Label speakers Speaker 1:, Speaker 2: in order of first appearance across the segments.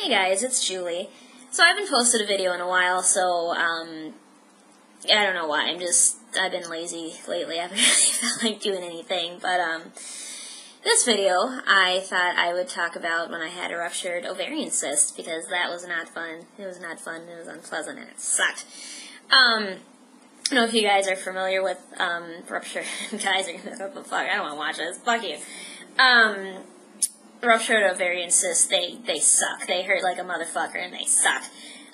Speaker 1: Hey guys, it's Julie. So I haven't posted a video in a while, so um, I don't know why. I'm just I've been lazy lately. I haven't really felt like doing anything. But um, this video, I thought I would talk about when I had a ruptured ovarian cyst because that was not fun. It was not fun. It was unpleasant and it sucked. Um, I don't know if you guys are familiar with um, ruptured guys are gonna the fuck. I don't want to watch this. Fuck you. Um, ruptured ovarian cysts, they, they suck. They hurt like a motherfucker and they suck.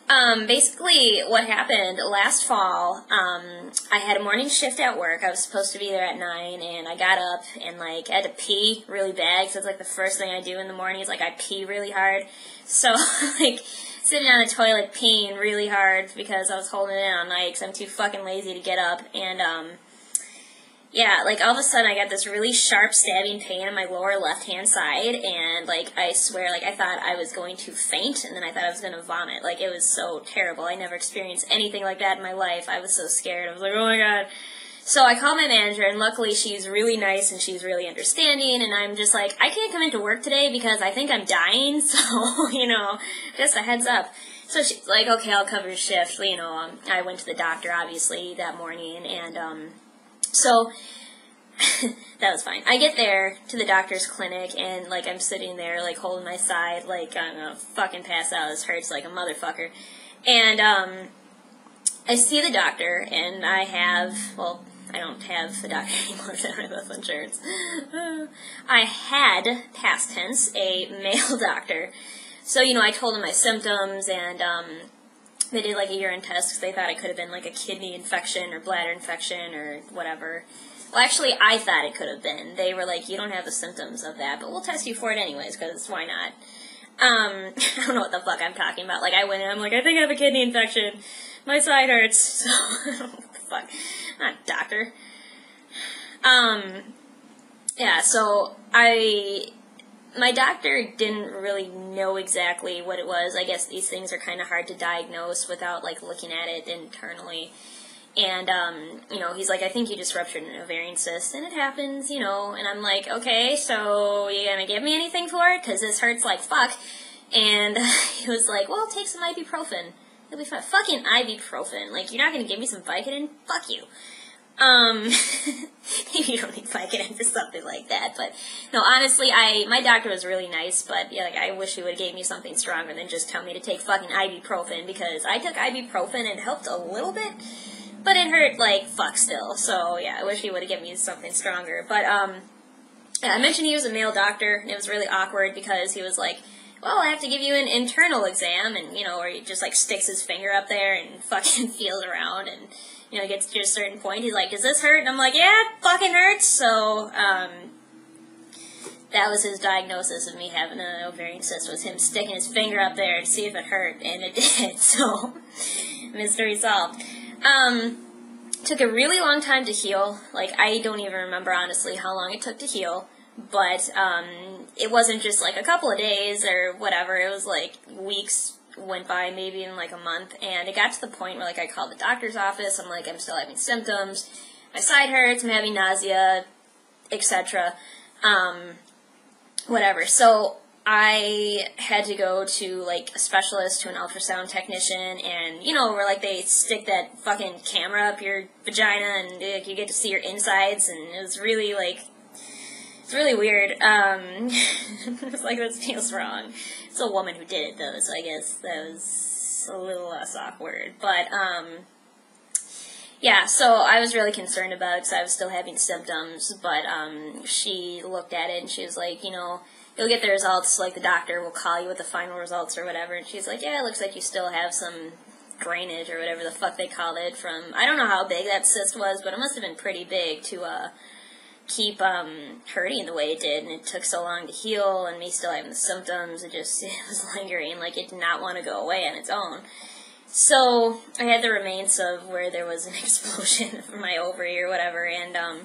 Speaker 1: Um, basically, what happened last fall, um, I had a morning shift at work. I was supposed to be there at 9, and I got up and, like, I had to pee really bad, because it's, like, the first thing I do in the morning is, like, I pee really hard. So, like, sitting on the toilet peeing really hard because I was holding it in all night because I'm too fucking lazy to get up, and, um, yeah, like all of a sudden I got this really sharp stabbing pain in my lower left hand side, and like I swear, like I thought I was going to faint, and then I thought I was going to vomit. Like it was so terrible. I never experienced anything like that in my life. I was so scared. I was like, oh my god. So I called my manager, and luckily she's really nice and she's really understanding. And I'm just like, I can't come into work today because I think I'm dying. So you know, just a heads up. So she's like, okay, I'll cover your shift. You know, um, I went to the doctor obviously that morning, and um, so that was fine. I get there to the doctor's clinic and like I'm sitting there like holding my side like I'm gonna fucking pass out. This hurts like a motherfucker. And um I see the doctor and I have well I don't have the doctor anymore than my health insurance. I had past tense a male doctor. So, you know, I told him my symptoms and um they did like a urine test because they thought it could have been like a kidney infection or bladder infection or whatever. Well, actually, I thought it could have been. They were like, you don't have the symptoms of that, but we'll test you for it anyways because why not? Um, I don't know what the fuck I'm talking about. Like, I went in, I'm like, I think I have a kidney infection. My side hurts. So, fuck. Not doctor. Um, yeah, so I my doctor didn't really know exactly what it was. I guess these things are kind of hard to diagnose without like looking at it internally. And um, you know, he's like, I think you just ruptured an ovarian cyst, and it happens, you know. And I'm like, okay, so you gonna give me anything for it? Cause this hurts like fuck. And he was like, well, take some ibuprofen. It'll be fine. Fucking ibuprofen. Like, you're not gonna give me some Vicodin? Fuck you. Um, maybe you don't need Vicodin for something like that, but no, honestly, I my doctor was really nice, but yeah, like I wish he would have gave me something stronger than just tell me to take fucking ibuprofen because I took ibuprofen and it helped a little bit, but it hurt like fuck still. So yeah, I wish he would have given me something stronger. But um, yeah, I mentioned he was a male doctor, and it was really awkward because he was like. Well, I have to give you an internal exam, and you know, where he just like sticks his finger up there and fucking feels around, and you know, gets to a certain point, he's like, does this hurt? And I'm like, yeah, fucking hurts. So, um, that was his diagnosis of me having an ovarian cyst, was him sticking his finger up there to see if it hurt, and it did, so, mystery solved. Um, took a really long time to heal, like, I don't even remember, honestly, how long it took to heal, but, um, it wasn't just, like, a couple of days or whatever, it was, like, weeks, went by maybe in like a month and it got to the point where like I called the doctor's office I'm like I'm still having symptoms my side hurts I'm having nausea etc um, whatever so I had to go to like a specialist to an ultrasound technician and you know where like they stick that fucking camera up your vagina and like, you get to see your insides and it was really like it's really weird. Um, it's like this feels wrong. It's a woman who did it though, so I guess that was a little less awkward. But um, yeah, so I was really concerned about it because I was still having symptoms. But um, she looked at it and she was like, you know, you'll get the results. Like the doctor will call you with the final results or whatever. And she's like, yeah, it looks like you still have some drainage or whatever the fuck they called it from. I don't know how big that cyst was, but it must have been pretty big to uh keep um, hurting the way it did, and it took so long to heal, and me still having the symptoms, it just it was lingering, like it did not want to go away on its own. So I had the remains of where there was an explosion from my ovary or whatever, and um,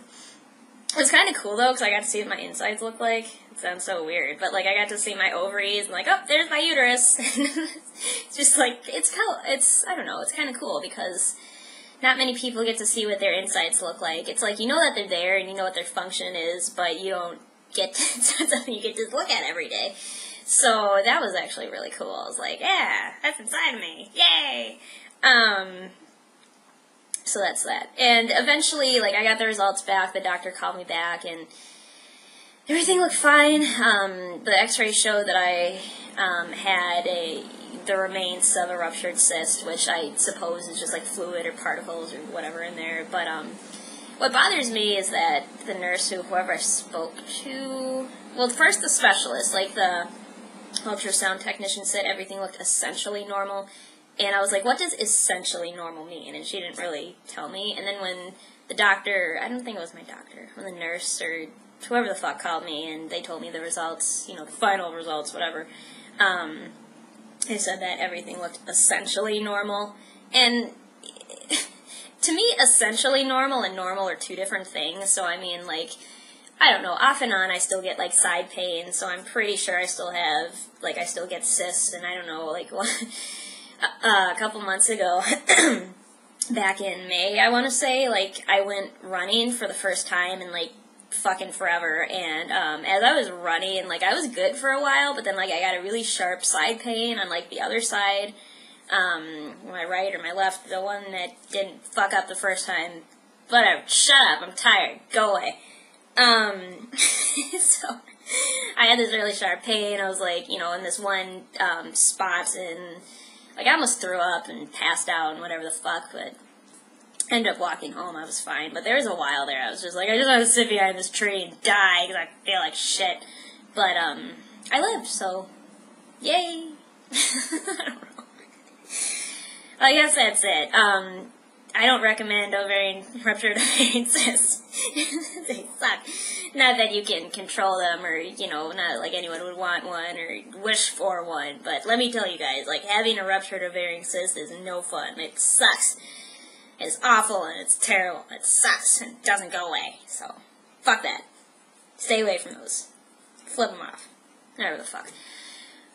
Speaker 1: it was kind of cool though, because I got to see what my insides look like. It sounds so weird, but like I got to see my ovaries, and like, oh, there's my uterus. just like it's kind of, it's I don't know, it's kind of cool because not many people get to see what their insides look like. It's like you know that they're there and you know what their function is, but you don't get to, you get to look at every day. So that was actually really cool. I was like, yeah, that's inside of me. Yay! Um, so that's that. And eventually, like, I got the results back. The doctor called me back, and everything looked fine. Um, the x-ray showed that I um, had a the remains of a ruptured cyst, which I suppose is just like fluid or particles or whatever in there. But um, what bothers me is that the nurse who whoever I spoke to, well, first the specialist, like the ultrasound technician, said everything looked essentially normal. And I was like, what does essentially normal mean? And she didn't really tell me. And then when the doctor, I don't think it was my doctor, when the nurse or whoever the fuck called me and they told me the results, you know, the final results, whatever, um, they said that everything looked essentially normal. And to me, essentially normal and normal are two different things. So, I mean, like, I don't know, off and on I still get, like, side pain, so I'm pretty sure I still have, like, I still get cysts, and I don't know, like, uh, a couple months ago, back in May, I want to say, like, I went running for the first time in, like, fucking forever, and, um, as I was running, like, I was good for a while, but then, like, I got a really sharp side pain on, like, the other side, um, my right or my left, the one that didn't fuck up the first time, whatever, shut up, I'm tired, go away. Um, so, I had this really sharp pain, I was, like, you know, in this one, um, spot, and, like, I almost threw up and passed out and whatever the fuck, but ended up walking home. I was fine. But there was a while there I was just like, I just want to sit behind this tree and die because I feel like shit. But, um, I lived, so, yay. I guess that's it. Um, I don't recommend ovarian ruptured ovarian cysts. they suck. Not that you can control them or, you know, not like anyone would want one or wish for one, but let me tell you guys, like, having a ruptured ovarian cyst is no fun. It sucks. It's awful and it's terrible. It sucks and it doesn't go away. So, fuck that. Stay away from those. Flip them off. Whatever the fuck.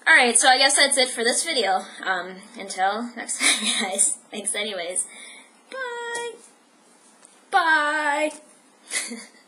Speaker 1: Alright, so I guess that's it for this video. Um, until next time, guys. Thanks anyways. Bye. Bye.